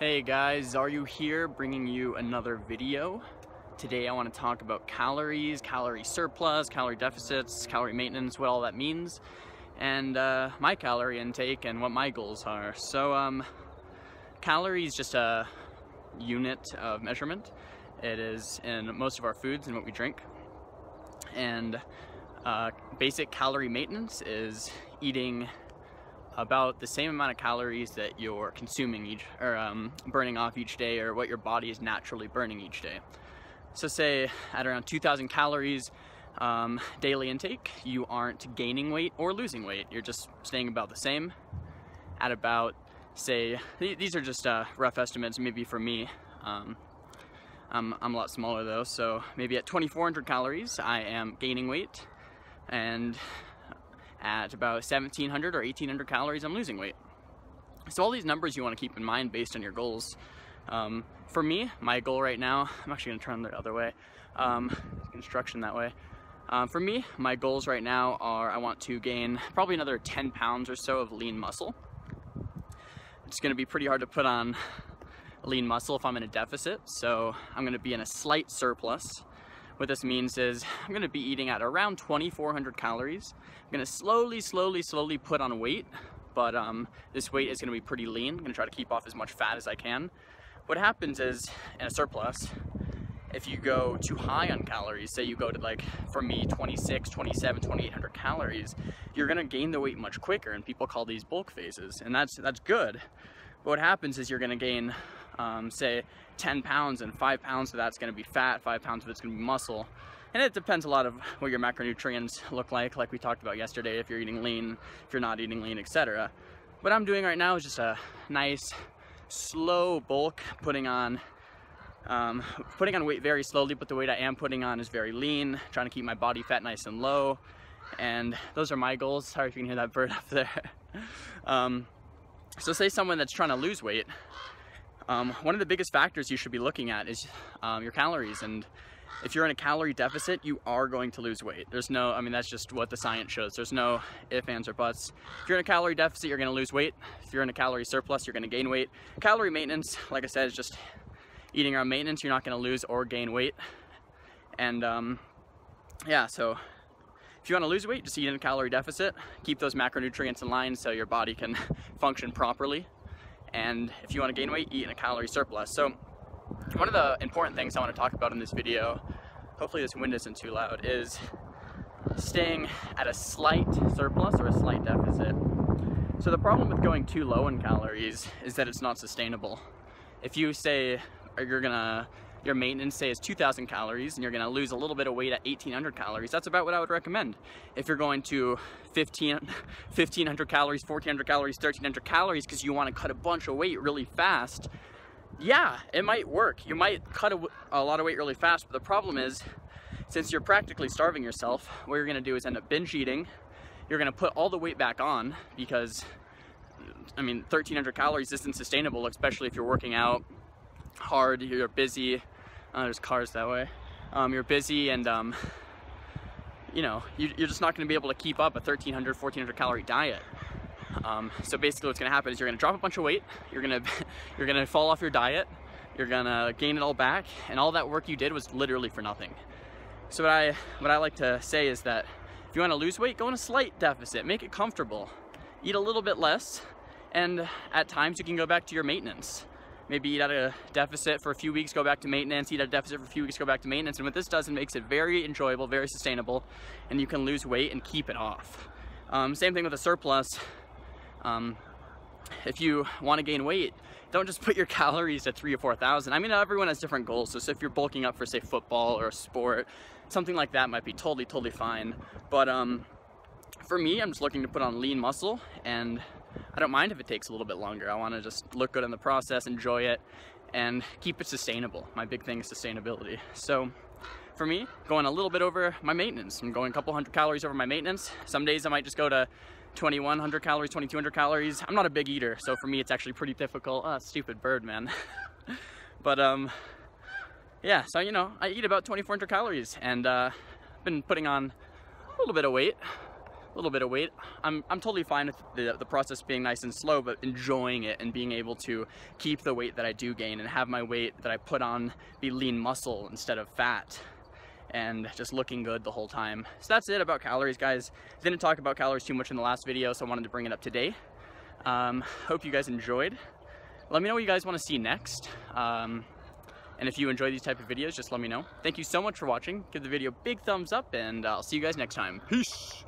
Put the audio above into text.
Hey guys, Xaryu here bringing you another video? Today I want to talk about calories, calorie surplus, calorie deficits, calorie maintenance, what all that means, and uh, my calorie intake and what my goals are. So, um, calories just a unit of measurement. It is in most of our foods and what we drink. And uh, basic calorie maintenance is eating about the same amount of calories that you're consuming each or um, burning off each day or what your body is naturally burning each day. So say at around 2,000 calories um, daily intake, you aren't gaining weight or losing weight. You're just staying about the same at about say, th these are just uh, rough estimates maybe for me. Um, I'm, I'm a lot smaller though, so maybe at 2,400 calories I am gaining weight and at about 1700 or 1800 calories, I'm losing weight. So all these numbers you want to keep in mind based on your goals. Um, for me, my goal right now, I'm actually gonna turn the other way, um, construction that way. Um, for me, my goals right now are I want to gain probably another 10 pounds or so of lean muscle. It's gonna be pretty hard to put on lean muscle if I'm in a deficit, so I'm gonna be in a slight surplus. What this means is I'm gonna be eating at around 2,400 calories. I'm gonna slowly, slowly, slowly put on weight, but um, this weight is gonna be pretty lean. I'm gonna try to keep off as much fat as I can. What happens is, in a surplus, if you go too high on calories, say you go to like, for me, 26, 27, 2800 calories, you're gonna gain the weight much quicker and people call these bulk phases and that's, that's good. But what happens is you're gonna gain um, say 10 pounds and five pounds of that's gonna be fat, five pounds of it's gonna be muscle. And it depends a lot of what your macronutrients look like, like we talked about yesterday, if you're eating lean, if you're not eating lean, etc. What I'm doing right now is just a nice, slow bulk, putting on um, putting on weight very slowly, but the weight I am putting on is very lean, trying to keep my body fat nice and low. And those are my goals. Sorry if you can hear that bird up there. um, so say someone that's trying to lose weight, um, one of the biggest factors you should be looking at is um, your calories. And if you're in a calorie deficit, you are going to lose weight. There's no, I mean, that's just what the science shows. There's no if, ands, or buts. If you're in a calorie deficit, you're gonna lose weight. If you're in a calorie surplus, you're gonna gain weight. Calorie maintenance, like I said, is just eating around maintenance. You're not gonna lose or gain weight. And um, yeah, so if you want to lose weight, just eat in a calorie deficit. Keep those macronutrients in line so your body can function properly and if you want to gain weight, eat in a calorie surplus. So one of the important things I want to talk about in this video, hopefully this wind isn't too loud, is staying at a slight surplus or a slight deficit. So the problem with going too low in calories is that it's not sustainable. If you say you're gonna your maintenance say is 2000 calories and you're gonna lose a little bit of weight at 1800 calories, that's about what I would recommend. If you're going to 15, 1500 calories, 1400 calories, 1300 calories because you wanna cut a bunch of weight really fast, yeah, it might work. You might cut a, a lot of weight really fast, but the problem is, since you're practically starving yourself, what you're gonna do is end up binge eating, you're gonna put all the weight back on because I mean, 1300 calories isn't sustainable, especially if you're working out hard, you're busy, uh, there's cars that way, um, you're busy and um, you know, you, are just not gonna be able to keep up a 1300, 1400 calorie diet. Um, so basically what's gonna happen is you're gonna drop a bunch of weight, you're gonna, you're gonna fall off your diet, you're gonna gain it all back, and all that work you did was literally for nothing. So what I, what I like to say is that if you wanna lose weight, go in a slight deficit, make it comfortable. Eat a little bit less, and at times you can go back to your maintenance maybe eat at a deficit for a few weeks, go back to maintenance, eat at a deficit for a few weeks, go back to maintenance. And what this does, it makes it very enjoyable, very sustainable, and you can lose weight and keep it off. Um, same thing with a surplus. Um, if you want to gain weight, don't just put your calories at three or 4,000. I mean, everyone has different goals. So, so if you're bulking up for say football or a sport, something like that might be totally, totally fine. But um, for me, I'm just looking to put on lean muscle and I don't mind if it takes a little bit longer. I want to just look good in the process, enjoy it, and keep it sustainable. My big thing is sustainability. So for me, going a little bit over my maintenance. I'm going a couple hundred calories over my maintenance. Some days I might just go to 2100 calories, 2200 calories. I'm not a big eater, so for me it's actually pretty difficult. Ah, stupid bird, man. but um, yeah, so you know, I eat about 2400 calories and uh, I've been putting on a little bit of weight little bit of weight. I'm, I'm totally fine with the, the process being nice and slow, but enjoying it and being able to keep the weight that I do gain and have my weight that I put on be lean muscle instead of fat and just looking good the whole time. So that's it about calories, guys. Didn't talk about calories too much in the last video, so I wanted to bring it up today. Um, hope you guys enjoyed. Let me know what you guys want to see next. Um, and if you enjoy these type of videos, just let me know. Thank you so much for watching. Give the video a big thumbs up, and I'll see you guys next time. Peace!